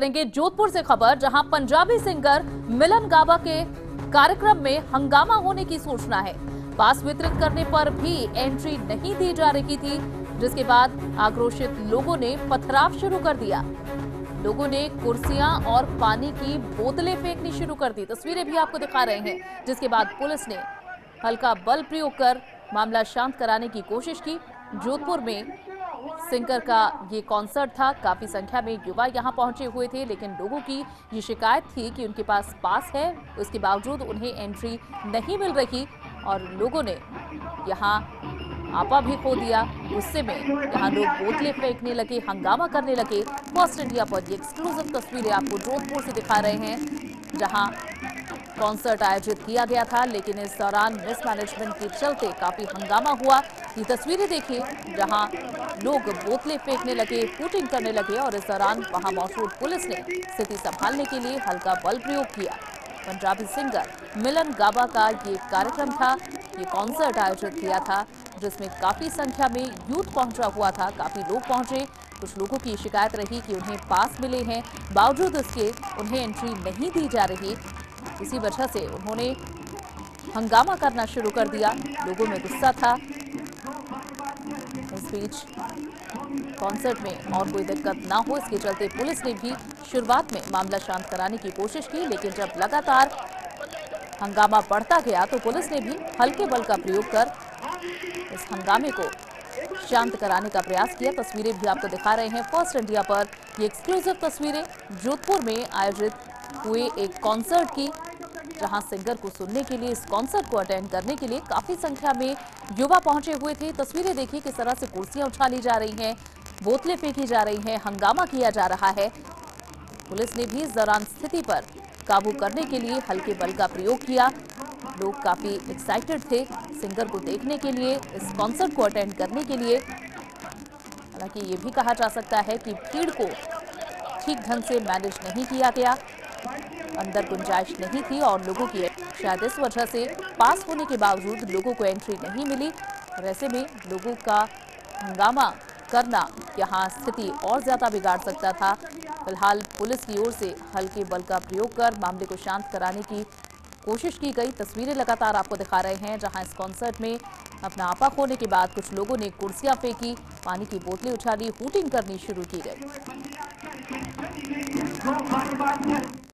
करेंगे जोधपुर से खबर, जहाँ पंजाबी सिंगर मिलन गाबा के कार्यक्रम में हंगामा होने की सूचना है। पास वितरित करने पर भी एंट्री नहीं दी जा रही थी, जिसके बाद आक्रोशित लोगों ने पथराव शुरू कर दिया। लोगों ने कुर्सियाँ और पानी की बोतलें फेंकनी शुरू कर दी। तस्वीरें भी आपको दिखा रहे हैं, जिसके बाद पुलिस ने हल्का बल प्रयोग कर मामला शांत कराने की कोशिश की। जोधपुर में सिंगर का ये कॉन्सर्ट था। काफ़ी संख्या में युवा यहाँ पहुँचे हुए थे, लेकिन लोगों की ये शिकायत थी कि उनके पास पास है। उसके बावजूद उन्हें एंट्री नहीं मिल रही और लोगों ने यहाँ आपा भी खो दिया। गुस्से में यहाँ लोग बोतलें फेंकने लगे, हंगामा करने लगे। फ़र्स्ट इंडिया पर ये एक्सक्लूसिव तस्वीरें आपको जोधपुर से दिखा रहे हैं, जहाँ कॉन्सर्ट आयोजित किया गया था, लेकिन इस दौरान मिसमैनेजमेंट के चलते काफ़ी हंगामा हुआ। ये तस्वीरें देखिए जहाँ लोग बोतलें फेंकने लगे हूटिंग करने लगे और इस दौरान वहाँ मौजूद पुलिस ने स्थिति संभालने के लिए हल्का बल प्रयोग किया। पंजाबी सिंगर मिलन गाबा का ये कार्यक्रम था। ये कॉन्सर्ट आयोजित किया था, जिसमें काफ़ी संख्या में यूथ पहुँचा हुआ था। काफ़ी लोग पहुँचे। कुछ लोगों की शिकायत रही कि उन्हें पास मिले हैं। बावजूद उसके उन्हें एंट्री नहीं दी जा रही। इसी वजह से उन्होंने हंगामा करना शुरू कर दिया। लोगों में गुस्सा था। इस बीच कॉन्सर्ट में और कोई दिक्कत ना हो, इसके चलते पुलिस ने भी शुरुआत में मामला शांत कराने की कोशिश की, लेकिन जब लगातार हंगामा बढ़ता गया तो पुलिस ने भी हल्के बल का प्रयोग कर इस हंगामे को शांत कराने का प्रयास किया। तस्वीरें भी आपको दिखा रहे हैं। फ़र्स्ट इंडिया पर ये एक्सक्लूसिव तस्वीरें जोधपुर में आयोजित हुए एक कॉन्सर्ट की, जहाँ सिंगर को सुनने के लिए, इस कॉन्सर्ट को अटेंड करने के लिए काफ़ी संख्या में युवा पहुँचे हुए थे। तस्वीरें देखिए किस तरह से कुर्सियाँ उछाली जा रही हैं, बोतलें फेंकी जा रही हैं, हंगामा किया जा रहा है। पुलिस ने भी इस दौरान स्थिति पर काबू करने के लिए हल्के बल का प्रयोग किया। लोग काफ़ी एक्साइटेड थे सिंगर को देखने के लिए, इस कॉन्सर्ट को अटेंड करने के लिए। हालाँकि ये भी कहा जा सकता है कि भीड़ को ठीक ढंग से मैनेज नहीं किया गया। अंदर गुंजाइश नहीं थी और लोगों की शायद इस वजह से पास होने के बावजूद लोगों को एंट्री नहीं मिली। और ऐसे में लोगों का हंगामा करना यहाँ स्थिति और ज़्यादा बिगाड़ सकता था। फ़िलहाल पुलिस की ओर से हल्के बल का प्रयोग कर मामले को शांत कराने की कोशिश की गई। तस्वीरें लगातार आपको दिखा रहे हैं, जहाँ इस कॉन्सर्ट में अपना आपा खोने के बाद कुछ लोगों ने कुर्सियाँ फेंकी, पानी की बोतलें उछाली, हूटिंग करनी शुरू की गई।